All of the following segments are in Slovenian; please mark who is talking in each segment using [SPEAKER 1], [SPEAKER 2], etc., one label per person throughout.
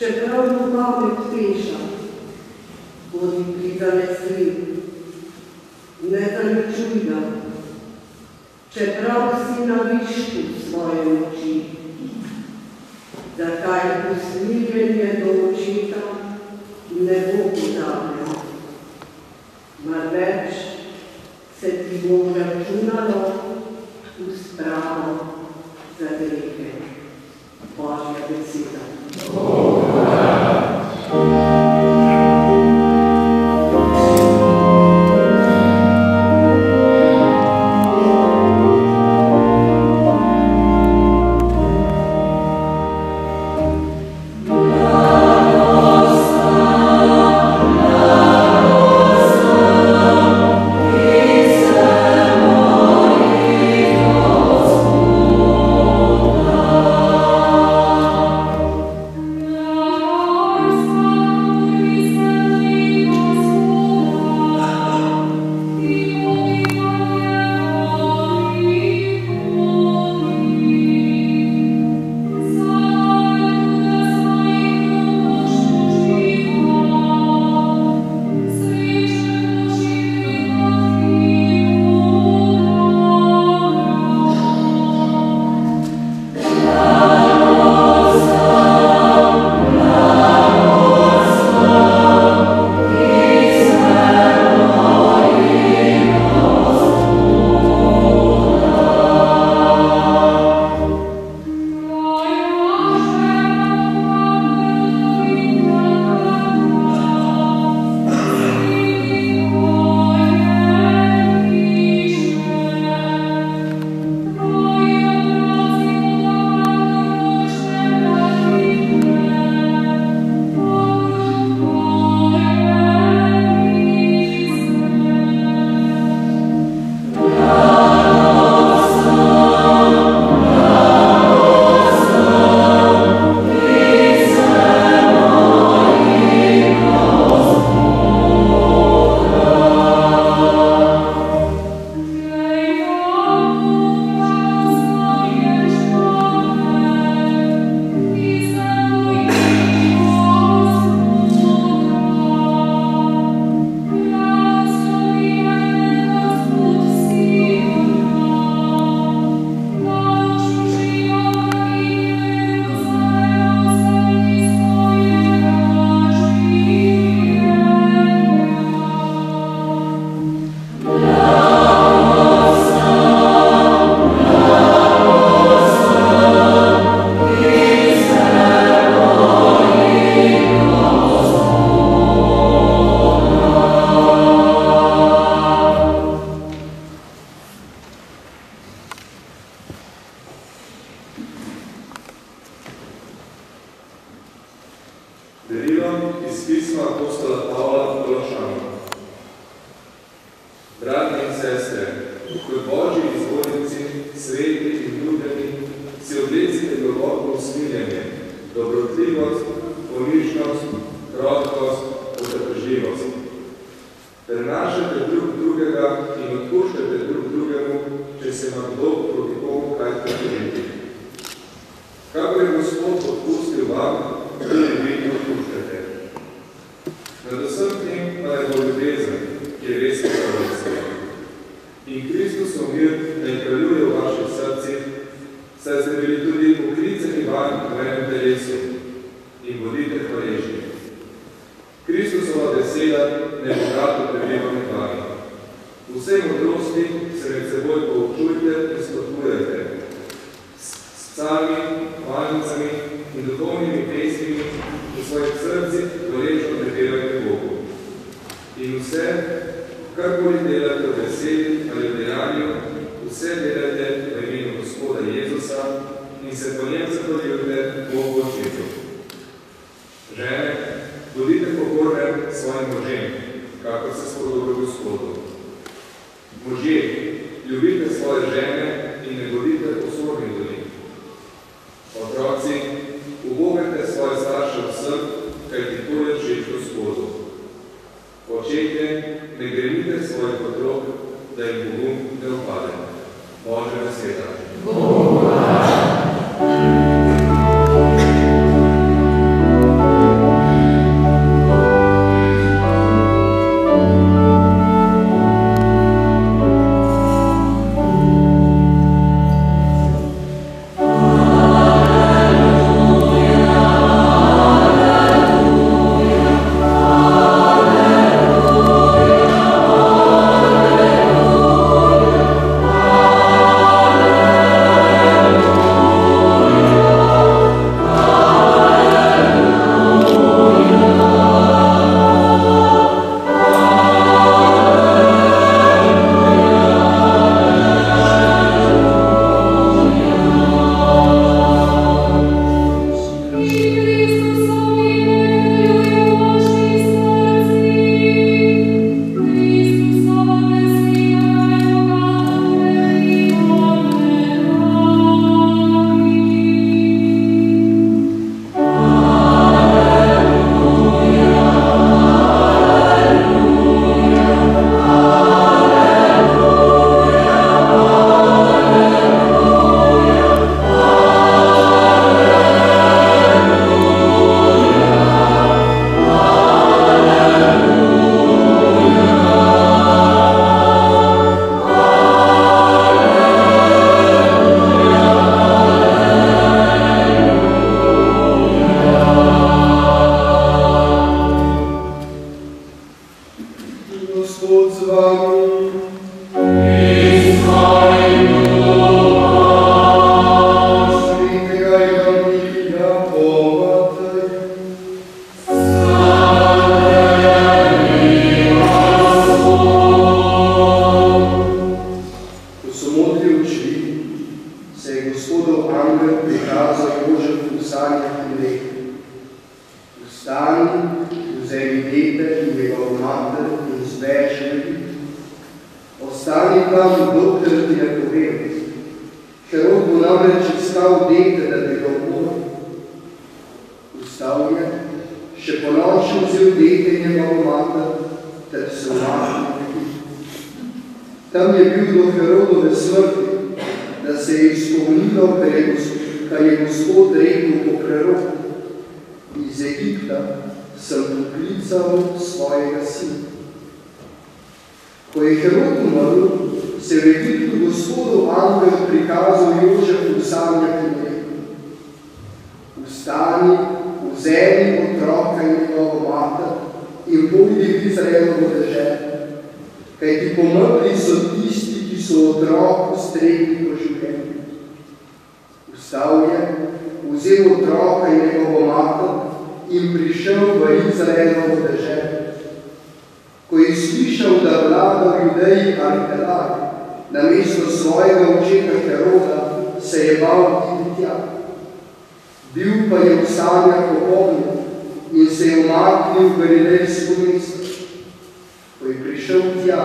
[SPEAKER 1] čeprav duhovnik peša, bodi prizanesljiv, ne zaničuj ga, čeprav si na višku svoje moči. Zakaj usmiljenje do očeta ne bo podavljeno, mar več se ti bo računalo v spravo za grehe. Božja beseda.
[SPEAKER 2] Oh. Vstani, vzemi otroka in njegovo mater in pojdi v Izraelovo deželo. Kaj ti pomrli so tisti, ki so otroku stregli po življenju. Vstal je, vzel otroka in njegovo mater in prišel v Izraelovo deželo. Ko je slišal, da vlada v Judeji Arkelaj, na mesto svojega očeta Heroda, se je bal iti tja Bil pa je v sanjah popoln in se je umaknil v Galilejsko mesto. Ko je prišel tja,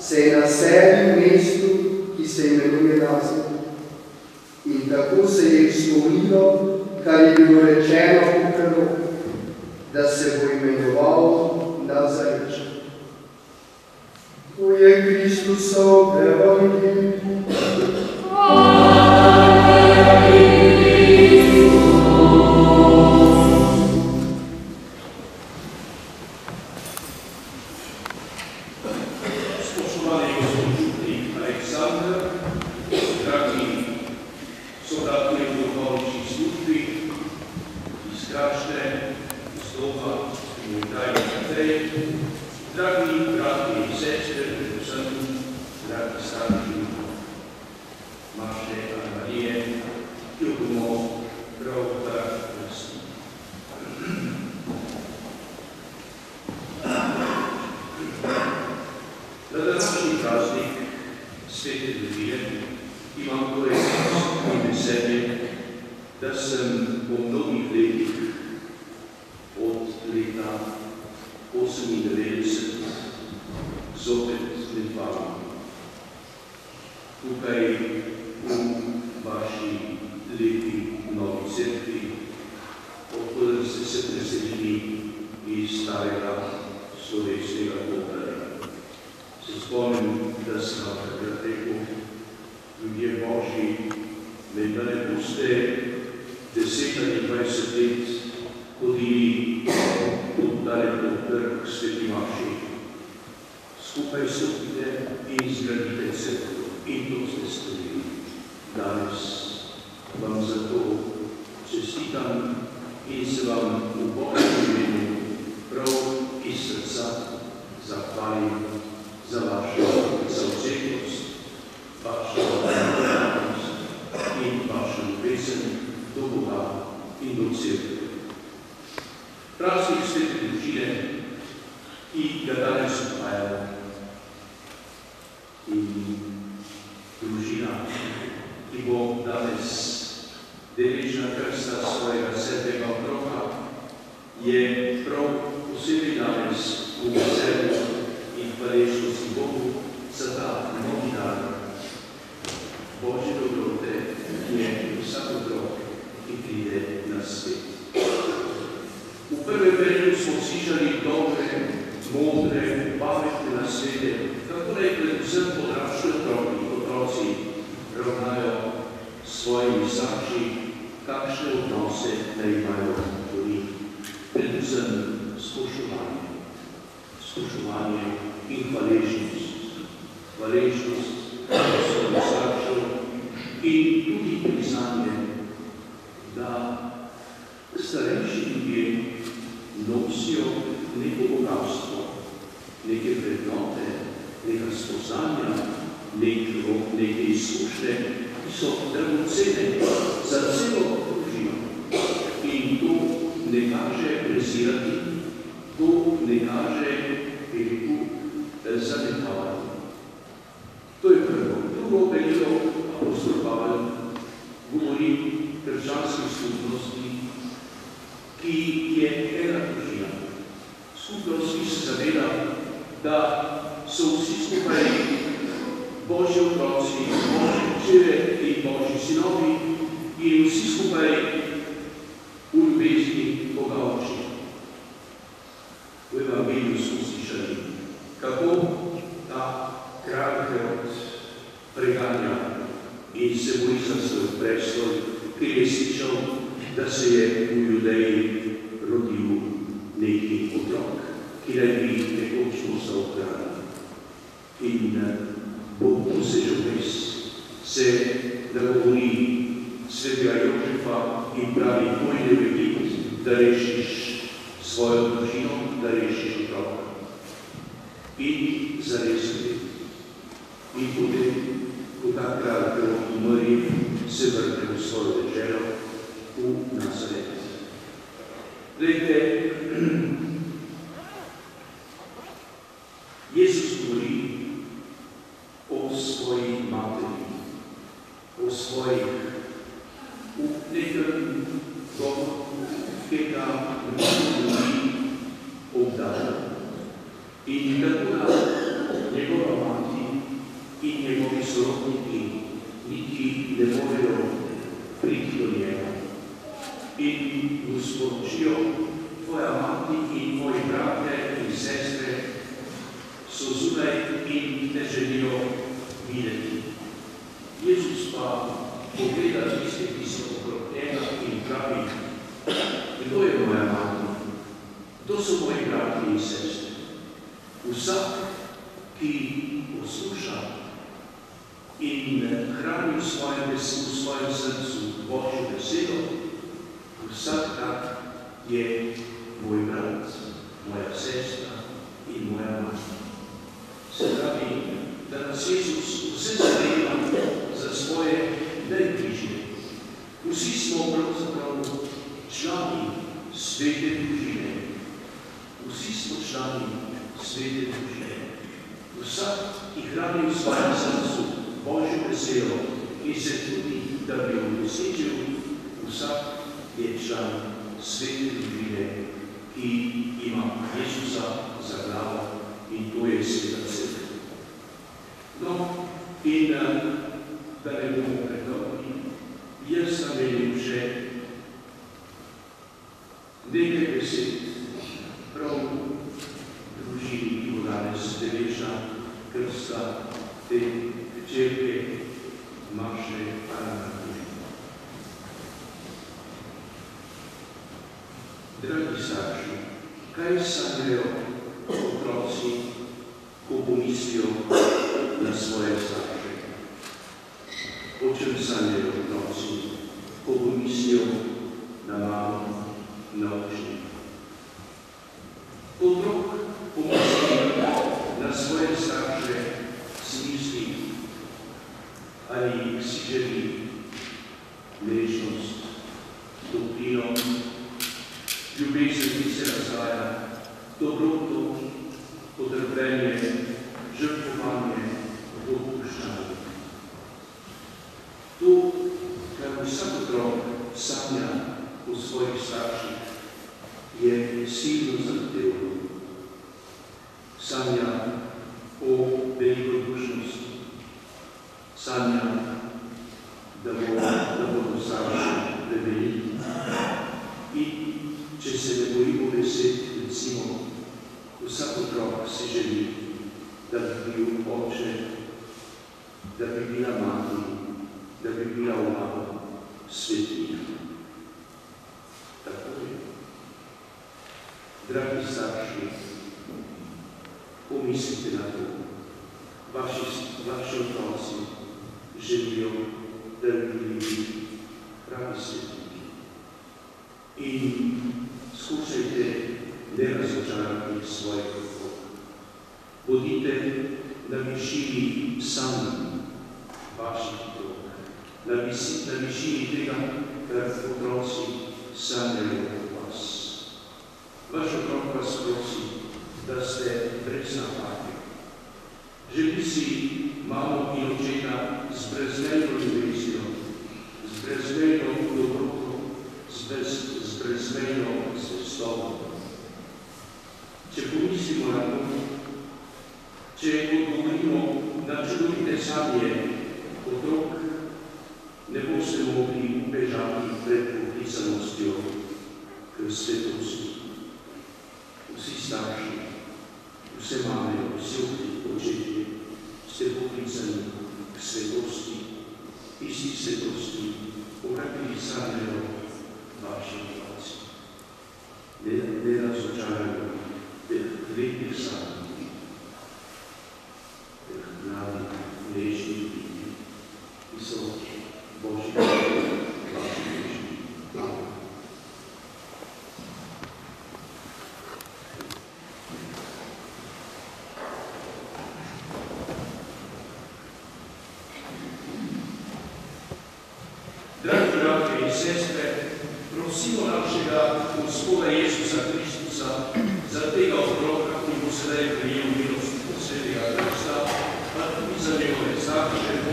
[SPEAKER 2] se je naselil v mestu, ki se imenuje Nazar. In tako se je izpolnilo, kar je bilo rečeno v proroku, da se bo imenoval Nazarečan. To je Kristusov evangelij.
[SPEAKER 3] vami za vašo zauzetost, vašo oddanost in vašo ljubezen do Boga in do Cerkve. Praznik svete družine, ki ga danes odvajamo in družina, ki bo danes deležna krsta svojega svetega otroka, je incute cutat altro morì se per il sole del cielo u Nazaret. Rete nations, dobrino, ljubezen, ki se nazaja, dobroto, potrpljenje, žrtvovanje, popuščanje. To, kar vsak sám sanja u svojih starších je silno zahtevno. Sanja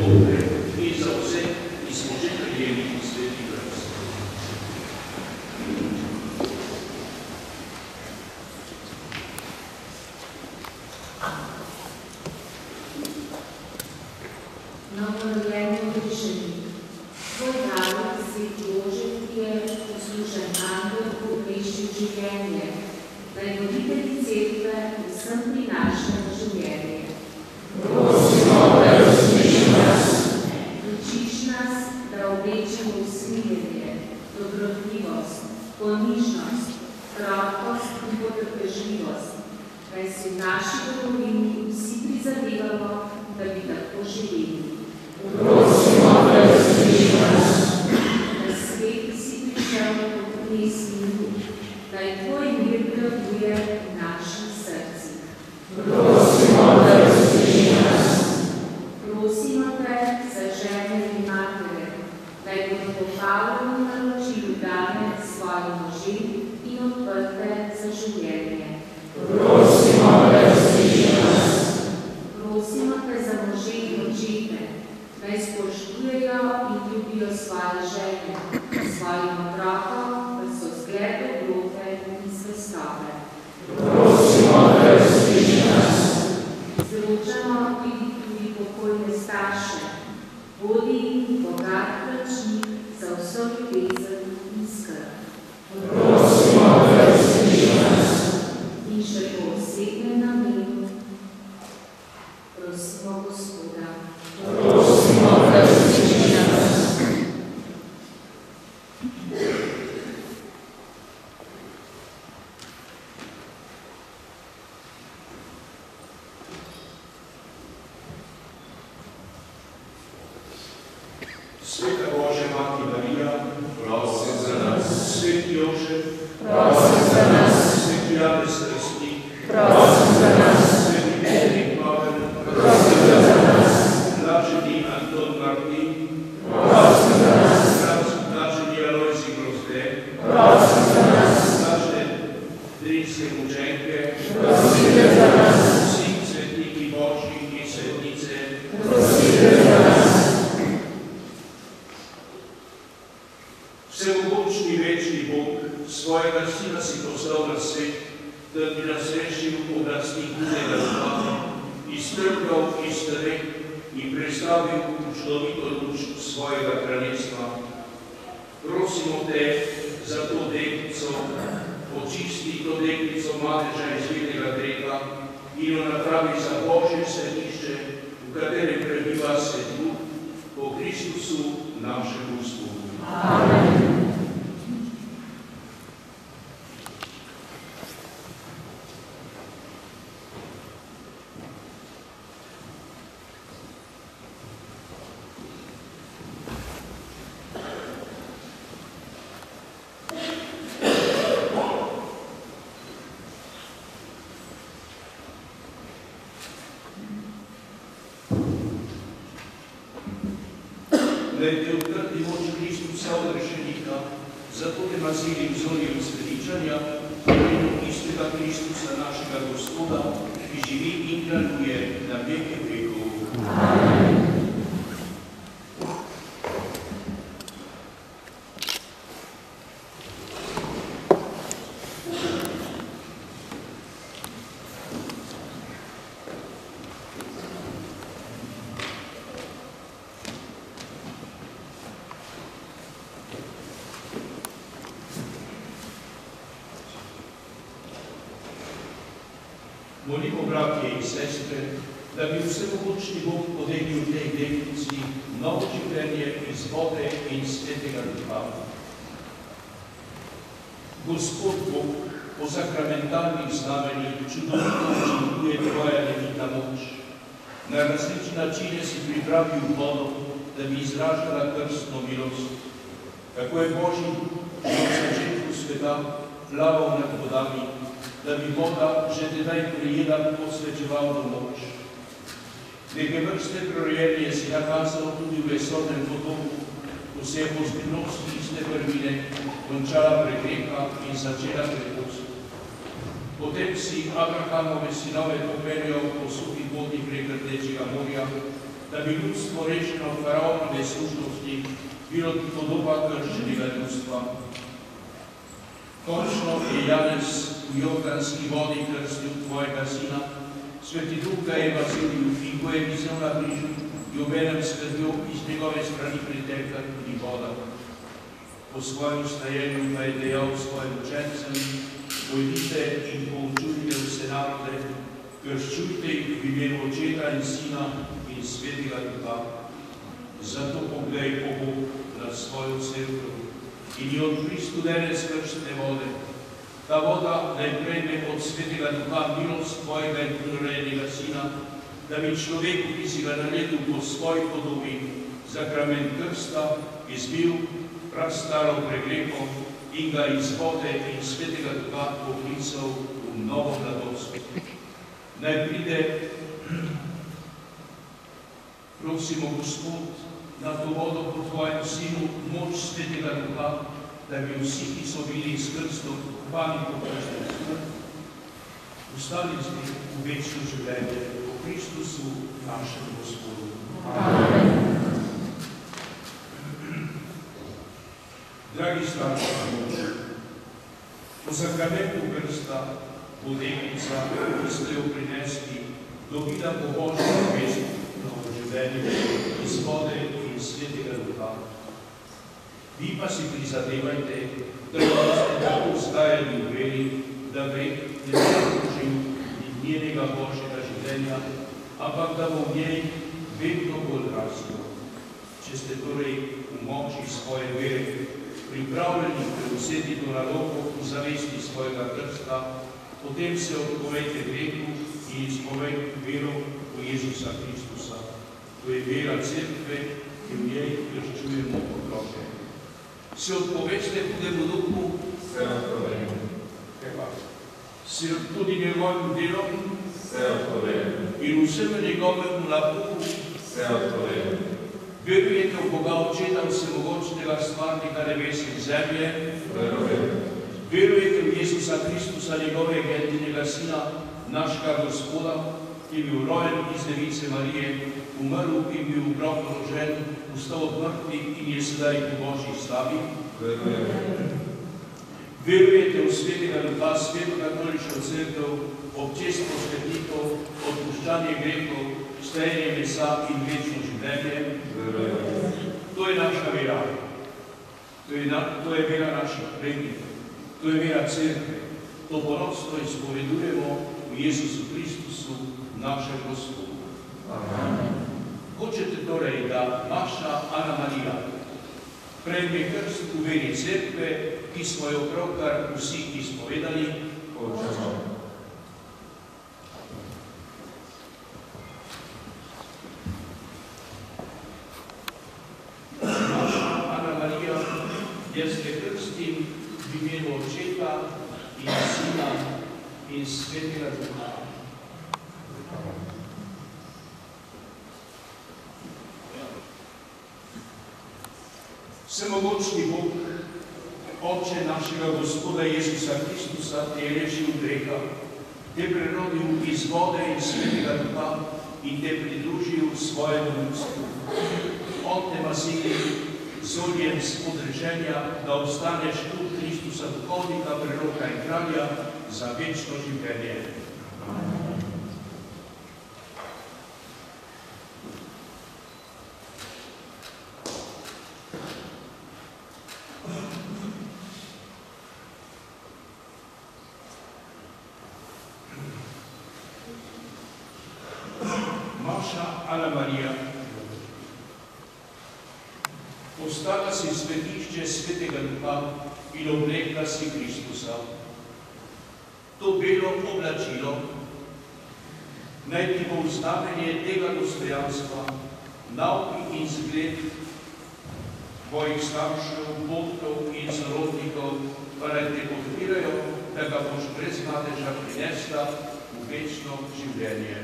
[SPEAKER 3] Holy Molimo, bratje in sestre, da bi vsemogočni Bog podelil tej deklici novo življenje iz vode in svetega duha. Gospod Bog, po sakramentalnih znamenjih čudovito učinkuje tvoja levita moč. Na različne načine si pripravil vodo, da bi izražala krstno milost. Kako je Božji posvečevalno moč. Neke vrste prerojenje si nakazal tudi v vesolnem potoku, ko se je po skrivnosti iste prvine končala pregreka in začela prepost. Potem si Abrahamove sinove popeljal po suhih vodnih prek Rdečega morja, da bi ljudstvo rešeno faraonove služnosti bilo podoba krščenega ljudstva. Končno je Janez v jordanski vodi krstil tvojega sina, sveti je vazilil in ko je visel na križu, je obenem skrbel iz njegove strani pritekla tudi voda. Po svojem stajenju pa je dejal svojim učencem, pojdite in poučujte vse narode, krščujte jih v imenu očeta in sina in svetega duha. Zato poglej po Bog na svojo cerkev in jo odpri studene skrčne vode. Ta voda naj prejme od svetega duha milost tvojega in prirojenega sina, da bi človeku, ki si ga naredil po svoji podobi, zakrament krsta izbil prastaro pregreko in ga iz vode in svetega duha poklical v novo mladost. naj pride, prosimo Gospod, na to vodo po Tvojem Sinu, moč Svetega Duha, da bi vsi, ki so bili s krstom kupani po Kristu smrt, ostali z njim v večno življenje po Kristusu, našem Gospodu. Dragi starši, po zakramentu krsta bo deklica, ki ste jo prinesli, dobila po Božjo vest novo življenje iz vode in svetega duha. Vi pa si prizadevajte, da boste tako vzgajali v veri, da greh ne bo služil njenega Božjega življenja, ampak da bo v njej vedno bolj raslo. Če ste torej v moči svoje vere pripravljeni prevzeti to nalogo v zavesti svojega krsta, potem se odpovejte grehu in izpovejte vero v Jezusa Kristusa. To je vera cerkve, ki v njej krščujemo otroke. Se odpoveste hudemu duhu?
[SPEAKER 4] Se odpovem.
[SPEAKER 3] Se tudi njegovim delom
[SPEAKER 4] Se odpovem.
[SPEAKER 3] in vsem njegovemu naporu
[SPEAKER 4] Se odpovem.
[SPEAKER 3] verujete v Boga Očeta vsemogočnega stvarnika nebes in zemlje,
[SPEAKER 4] Verujem.
[SPEAKER 3] verujete v Jezusa Kristusa, njegovega edinega Sina, našega Gospoda, ki je bil rojen iz Device Marije, umrl in bil v grob položen, vstal od mrtvih in je sedaj v Božji slavi. Verujete v svetega duha, sveto katoliško crkvo, občestvo svetnikov, odpuščanje grehov, štejenje mesa in večno življenje. To je naša vera. To je, na, to je vera naših prednikov. To je vera crkve. To ponosno izpovedujemo v Jezusu Kristusu, našem Gospodu. Hočete torej, da naša Ana Marija prejme krst v veri cerkve, ki smo jo pravkar vsi izpovedali,
[SPEAKER 4] Hočemo.
[SPEAKER 3] jaz te krstim v imenu Očeta in Sina in Svetega Duha. Vsemogočni Bog, Oče našega Gospoda Jezusa Kristusa, te je rešil greha, te prerodil iz vode in svetega duha in te pridružil svojemu ljudstvu. On te masili z oljem spodrečenja, da ostaneš tu Kristusa duhovnika, preroka in kralja za večno življenje. Maša Ana Marija, postala si svetišče svetega duha in oblekla si Kristusa. To belo oblačilo naj ti bo znamenje tega dostojanstva, nauki in zgled tvojih staršev, botkov in sorodnikov, pa naj te podpirajo, da ga boš brez madeža prinesla v večno življenje.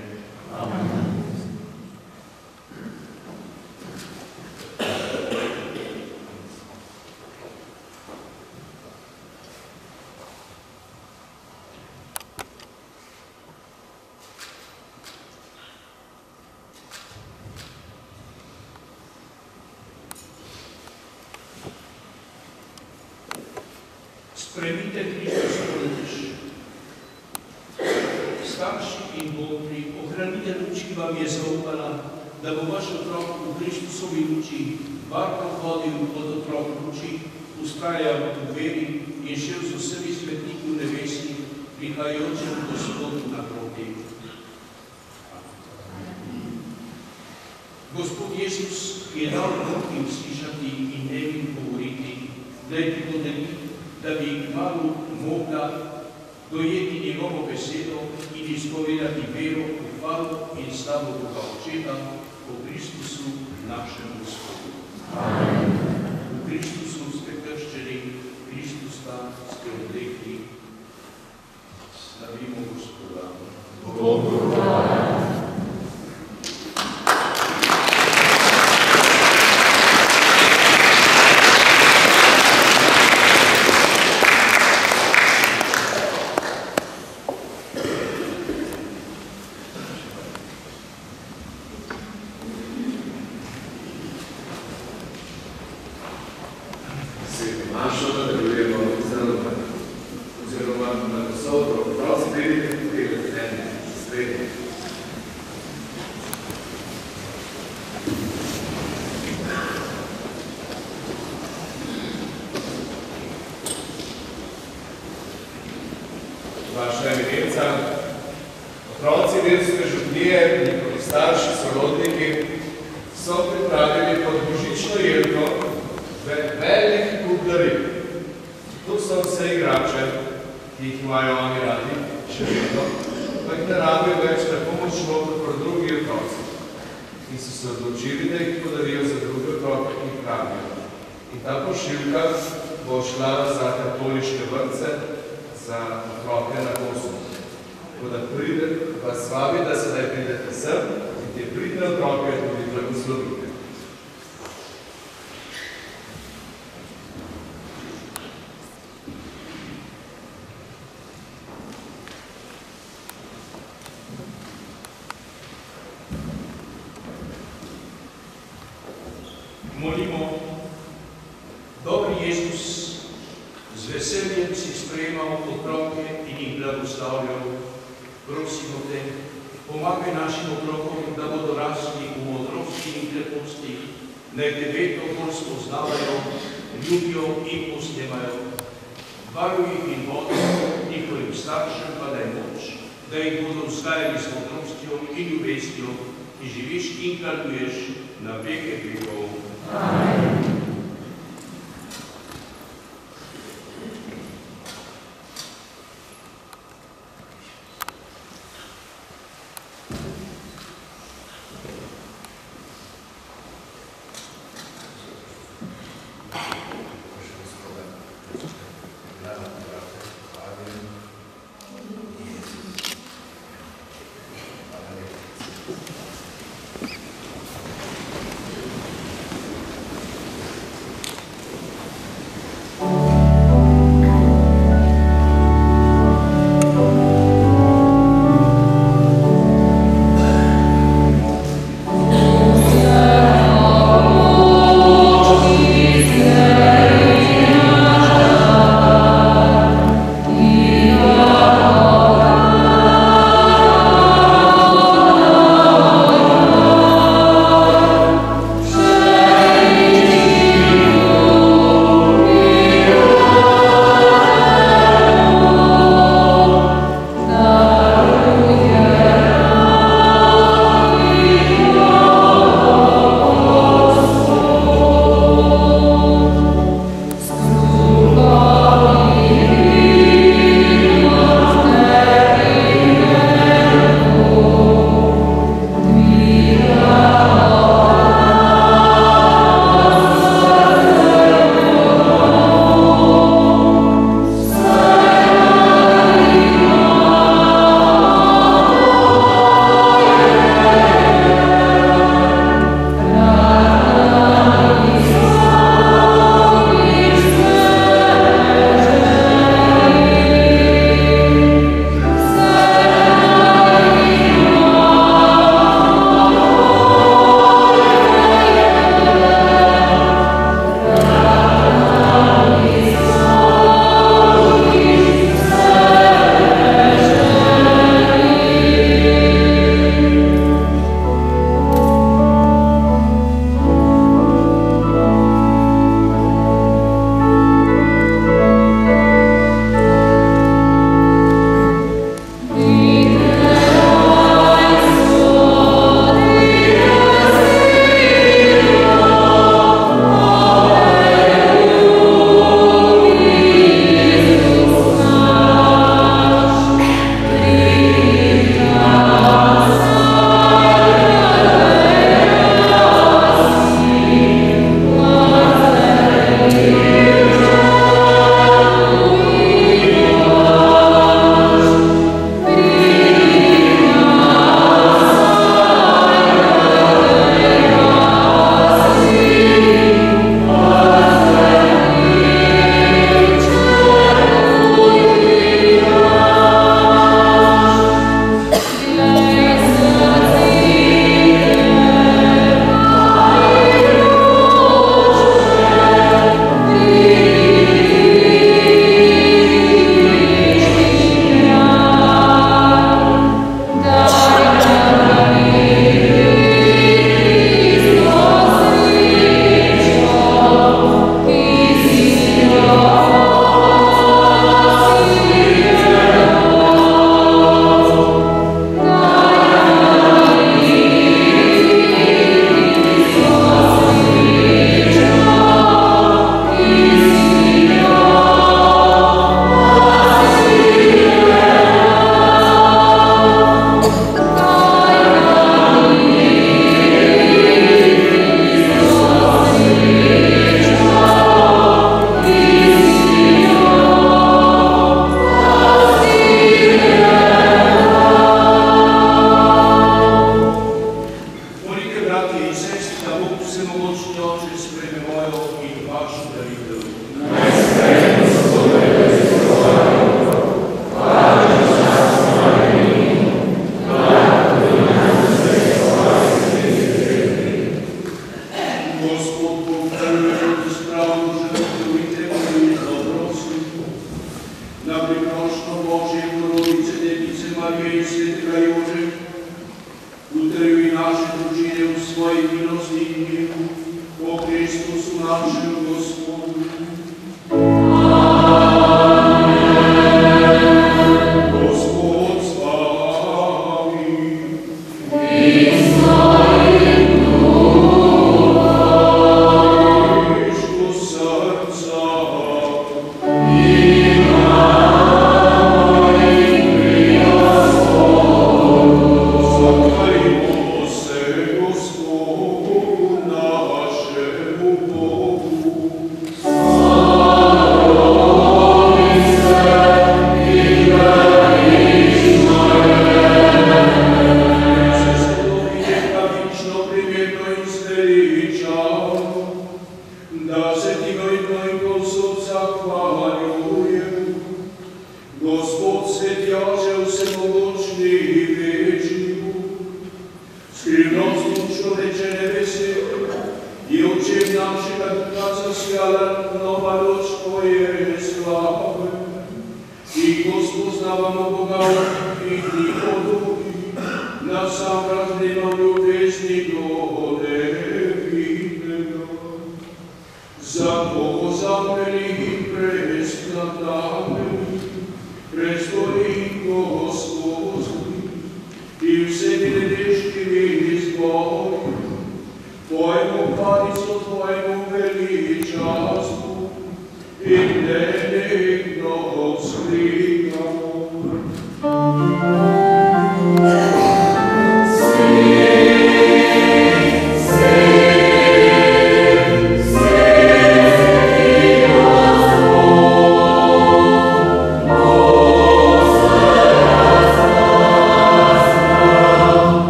[SPEAKER 3] Spremite Kristusovo luč. Starši in bogni, ohranite luč, ki vam je zaupana, da bo vaš otrok v Kristusovi luči varno hodil od otrok luči, ustrajal v veri in šel z vsemi svetniki v nebesi, prihajajočem Gospodu naproti. Gospod Jezus je dal drugim slišati in nevim govoriti, da je ti podeli, da bi kmalu mogla dojeti njegovo besedo in izpovedati vero v hvala in slavo Boga Očeta po Kristusu našem Gospodu. V Kristusu ste krščeni, Kristusta ste odrekli. Slavimo Gospoda.
[SPEAKER 5] Bogu.
[SPEAKER 3] naj deveto bolj spoznavajo, ljubijo in posnemajo. Varuj jih in vodi, njihovim staršem pa daj moč, da jih bodo vzgajali s modrostjo in ljubezjo, ki živiš in kar na veke vekov.
[SPEAKER 5] Amen.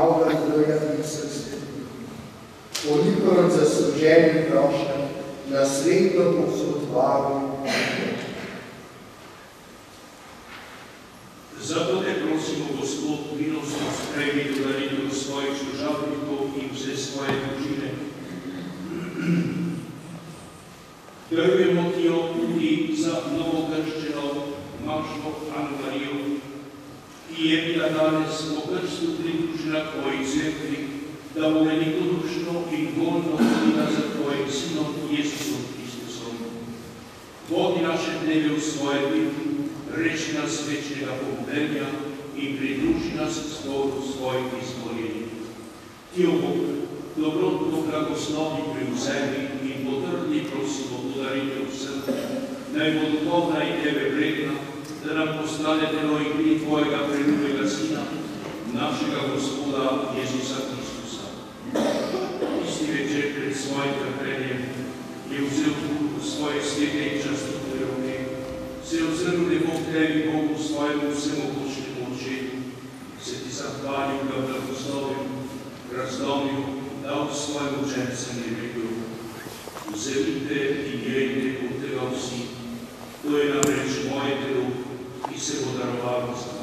[SPEAKER 2] javlja druga misel sveti. Po njihovem zasluženju prošnjem nasledno povsod vabi.
[SPEAKER 3] Zato te prosimo, Gospod, milostno spremi dodaritev svojih služavnikov in vse svoje družine. Dojmemo ti jo tudi za novokrščeno Mašo Anvarijo, i je bila danes mokrstno prikružena tvojih zemlji, da uvelikodušno i voljno vina za tvojim sinom Jezusom Hristusom. Vodi naše dneve u svoje biti, reči nas večnega pobudenja i pridruži nas stolu svojim izvoljenja. Ti o Bog, dobrotno pri preuzemi i potrdi prosimo udarite u srce, da je vodovna i tebe vredna, da nam postane telo in kri Tvojega preljubega Sina, našega Gospoda Jezusa Kristusa. Isti večer pred svojim trpljenjem je vzel svoje svete in častitne roke, se je ozrl nebo k tebi, Bogu svojemu vsemogočnemu očetu, se ti zahvalil, ga blagoslovil, razdomil, dal svojim učencem nebeljub. Vzemite in jejte od tega vsi, to je namreč moje telo, os seus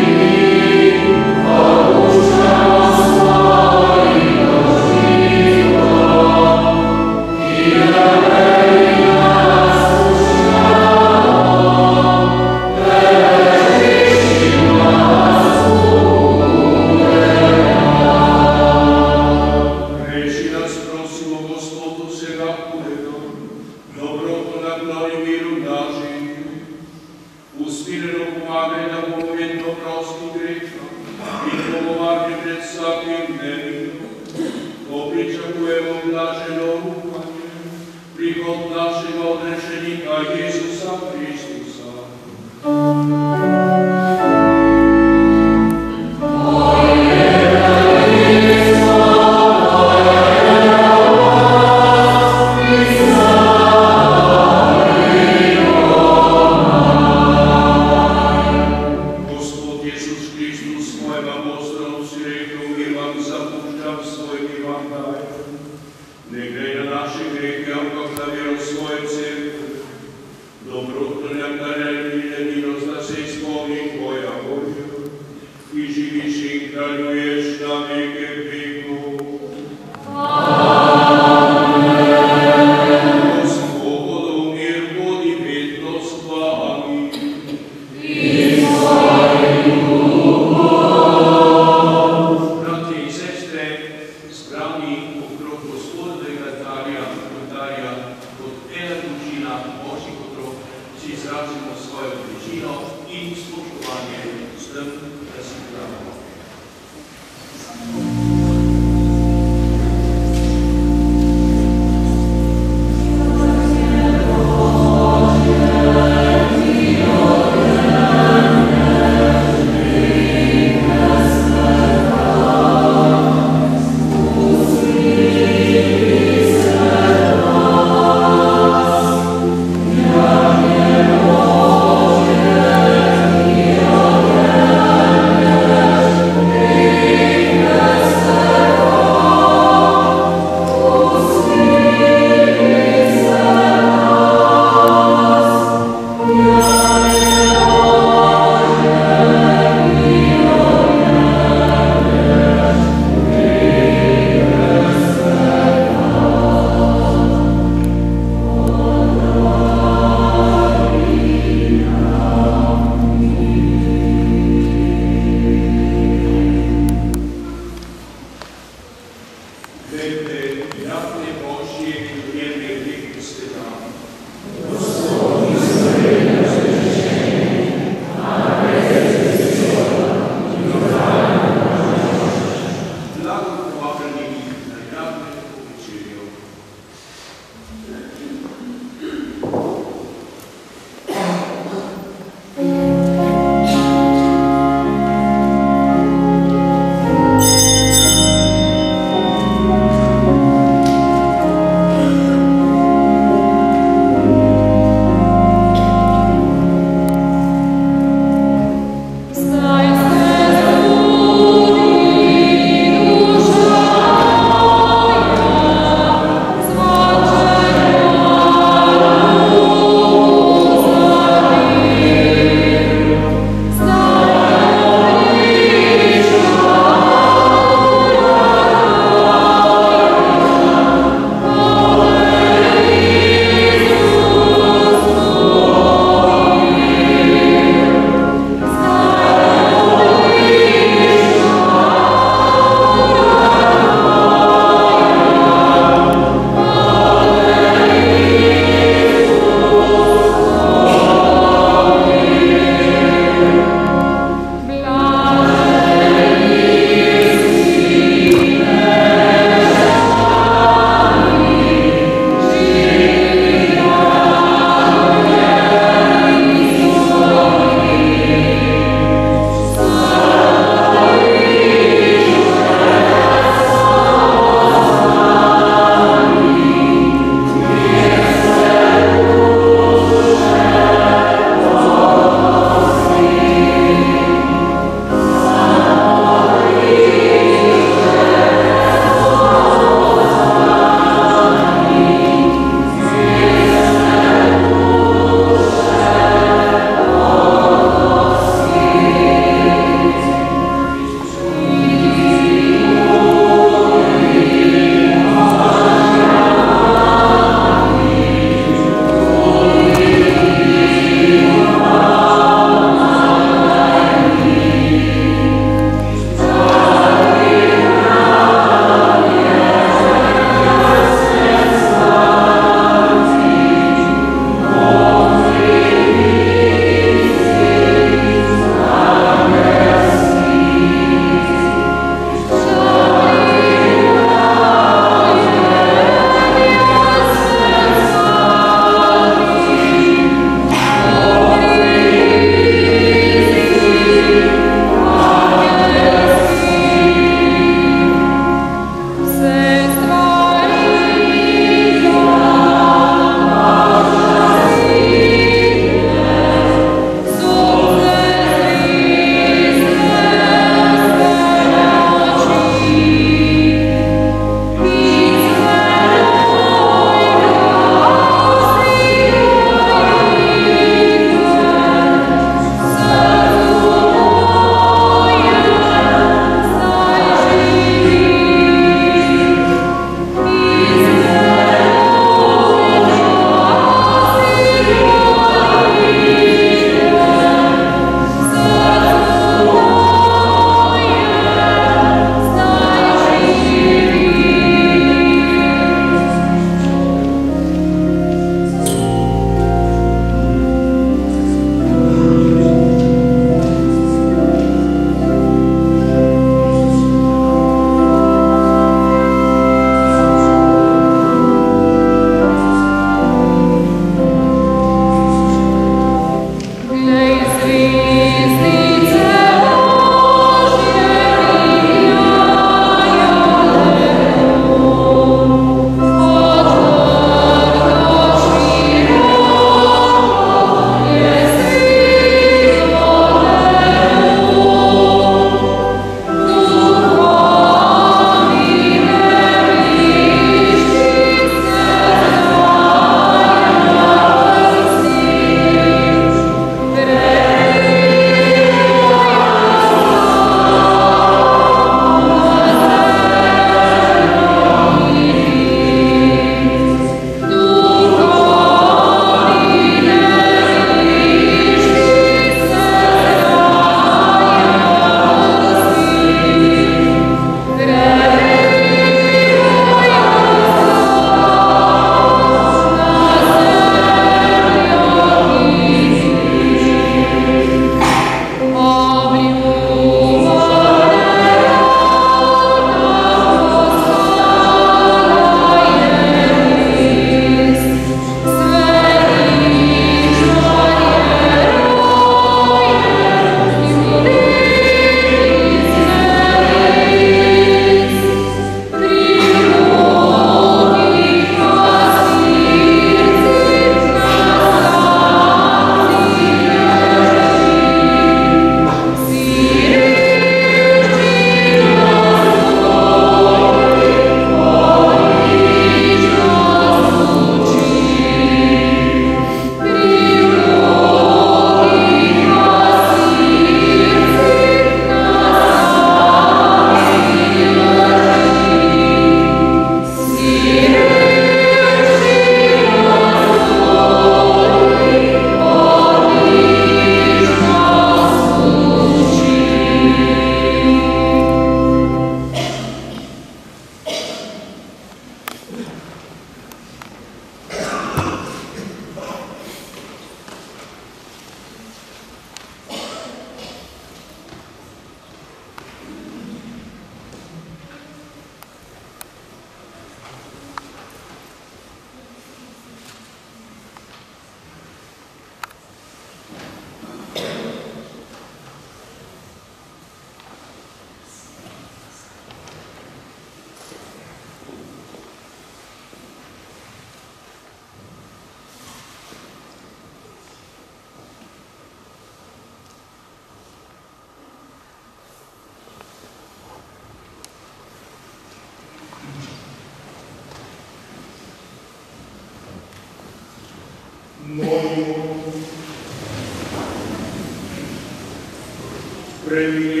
[SPEAKER 3] Premio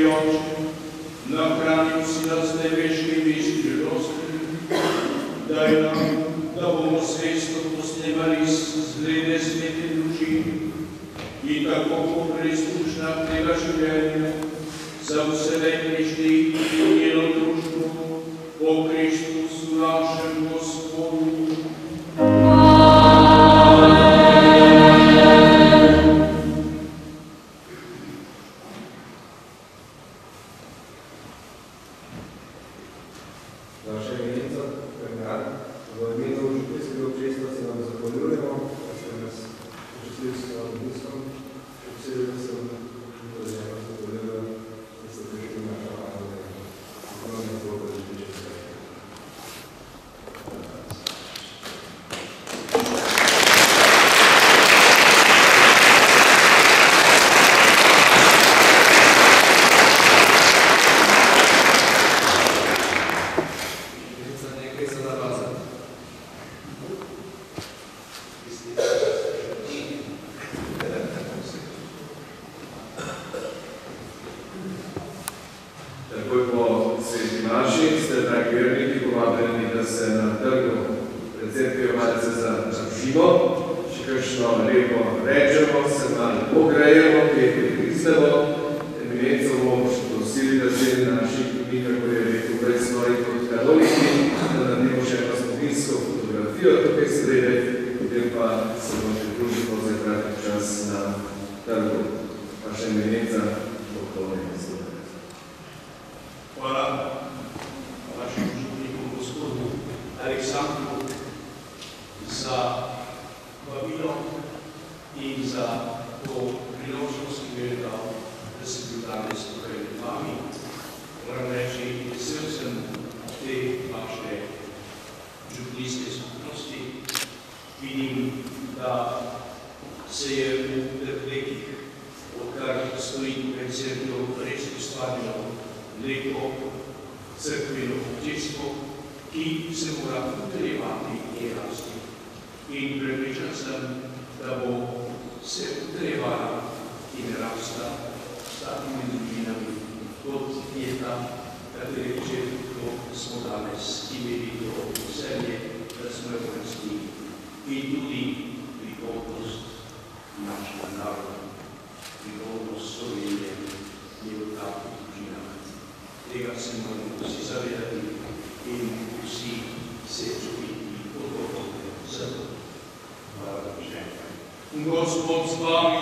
[SPEAKER 3] Gospod